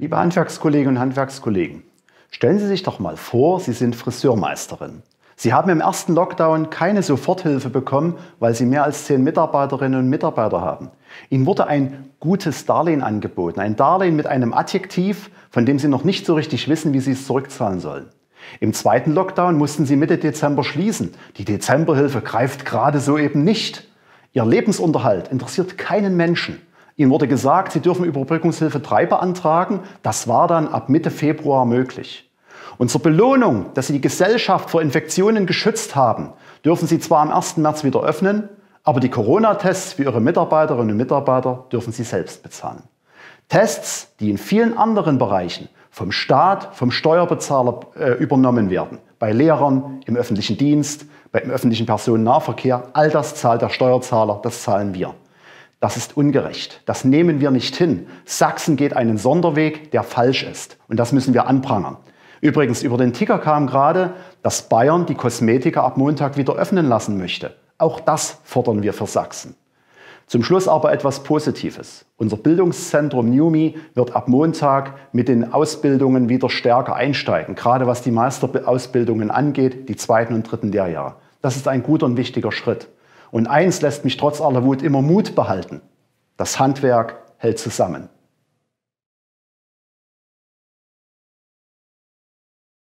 Liebe Handwerkskolleginnen und Handwerkskollegen, stellen Sie sich doch mal vor, Sie sind Friseurmeisterin. Sie haben im ersten Lockdown keine Soforthilfe bekommen, weil Sie mehr als zehn Mitarbeiterinnen und Mitarbeiter haben. Ihnen wurde ein gutes Darlehen angeboten, ein Darlehen mit einem Adjektiv, von dem Sie noch nicht so richtig wissen, wie Sie es zurückzahlen sollen. Im zweiten Lockdown mussten Sie Mitte Dezember schließen. Die Dezemberhilfe greift gerade so eben nicht. Ihr Lebensunterhalt interessiert keinen Menschen. Ihnen wurde gesagt, Sie dürfen Überbrückungshilfe 3 beantragen. Das war dann ab Mitte Februar möglich. Und zur Belohnung, dass Sie die Gesellschaft vor Infektionen geschützt haben, dürfen Sie zwar am 1. März wieder öffnen, aber die Corona-Tests für Ihre Mitarbeiterinnen und Mitarbeiter dürfen Sie selbst bezahlen. Tests, die in vielen anderen Bereichen vom Staat, vom Steuerbezahler äh, übernommen werden. Bei Lehrern, im öffentlichen Dienst, beim öffentlichen Personennahverkehr, all das zahlt der Steuerzahler, das zahlen wir. Das ist ungerecht. Das nehmen wir nicht hin. Sachsen geht einen Sonderweg, der falsch ist. Und das müssen wir anprangern. Übrigens, über den Ticker kam gerade, dass Bayern die Kosmetiker ab Montag wieder öffnen lassen möchte. Auch das fordern wir für Sachsen. Zum Schluss aber etwas Positives. Unser Bildungszentrum NUMI wird ab Montag mit den Ausbildungen wieder stärker einsteigen, gerade was die Meisterausbildungen angeht, die zweiten und dritten Lehrjahre. Das ist ein guter und wichtiger Schritt. Und eins lässt mich trotz aller Wut immer Mut behalten. Das Handwerk hält zusammen.